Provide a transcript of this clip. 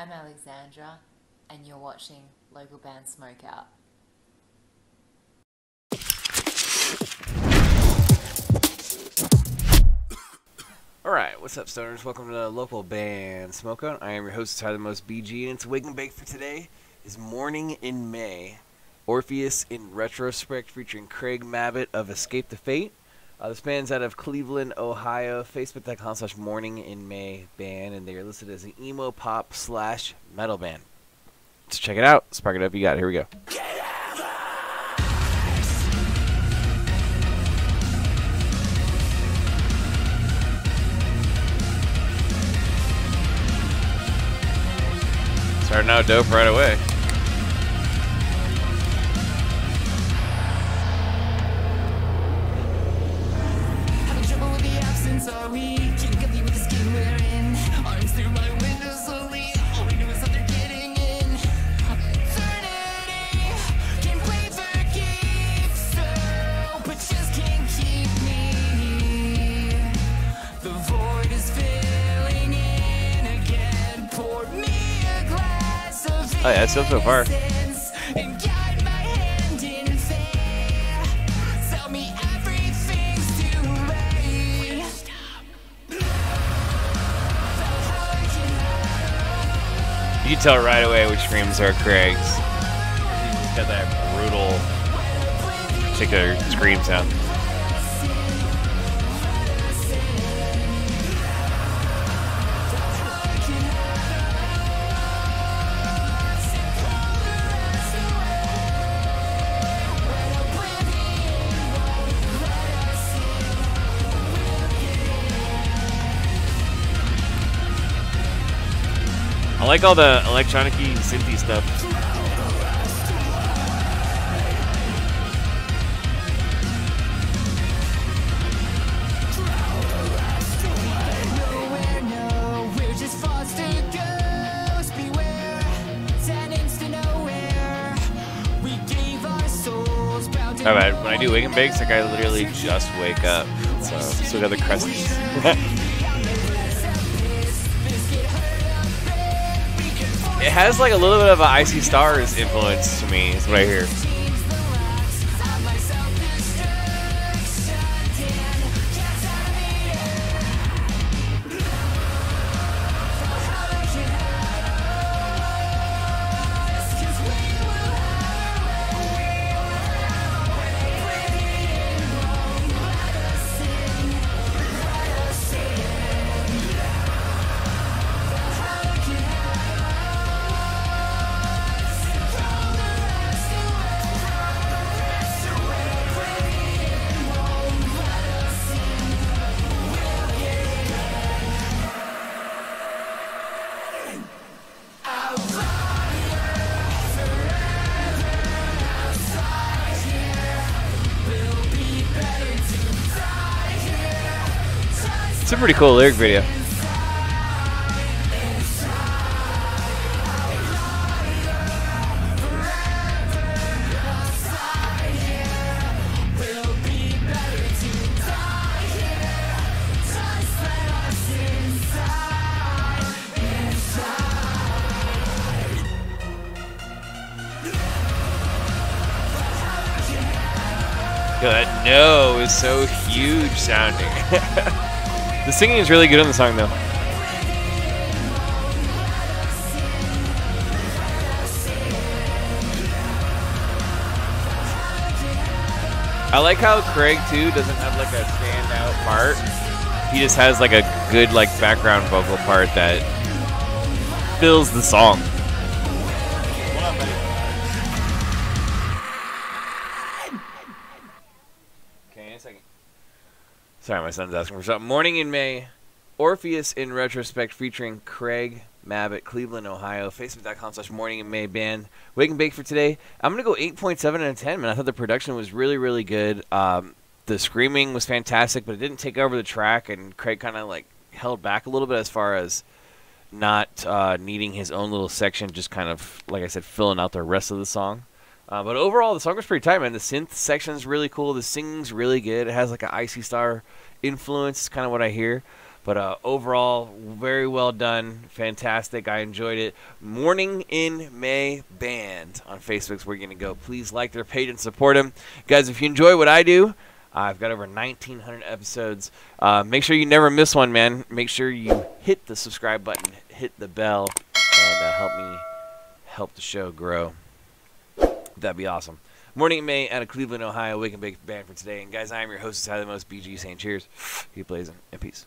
I'm Alexandra, and you're watching Local Band Smokeout. Alright, what's up, stoners? Welcome to local band Smokeout. I am your host, Tyler Most BG, and it's Wake and Bake for today is Morning in May. Orpheus in retrospect featuring Craig Mabbitt of Escape the Fate. Uh, this band's out of Cleveland, Ohio. Facebook.com slash Morning in May band, and they are listed as an emo pop slash metal band. Let's check it out. Spark it up. You got it. Here we go. Starting out dope right away. Oh, yeah, it's up so far. You can tell right away which screams are Craig's. He's got that brutal, particular scream sound. I like all the electronic-y synthy stuff. Nowhere, no, we're just foster ghosts. Beware, tenants to nowhere. We gave our souls bound to All right, when I do wake and bakes, like I literally just wake up. So still got the crescents. it has like a little bit of an I See Stars influence to me. Is what I hear. It's a pretty cool lyric video. Yo, that no is so huge sounding. the singing is really good on the song, though. I like how Craig too doesn't have like a standout part. He just has like a good like background vocal part that fills the song. Sorry, my son's asking for something. Morning in May. Orpheus in retrospect featuring Craig Mabbitt, Cleveland, Ohio. Facebook.com slash morning in May band. Wake and bake for today. I'm going to go 8.7 out of 10, man. I thought the production was really, really good. Um, the screaming was fantastic, but it didn't take over the track, and Craig kind of like held back a little bit as far as not uh, needing his own little section, just kind of, like I said, filling out the rest of the song. Uh, but overall, the song was pretty tight, man. The synth section's really cool. The singing's really good. It has like an Icy Star influence, kind of what I hear. But uh, overall, very well done, fantastic. I enjoyed it. Morning in May Band on Facebook's where you're gonna go. Please like their page and support them, guys. If you enjoy what I do, I've got over 1,900 episodes. Uh, make sure you never miss one, man. Make sure you hit the subscribe button, hit the bell, and uh, help me help the show grow. That'd be awesome. Morning May out of Cleveland, Ohio. Wake and Bake Band for today. And guys, I am your host, Tyler Most, BG, saying cheers, keep blazing, and peace.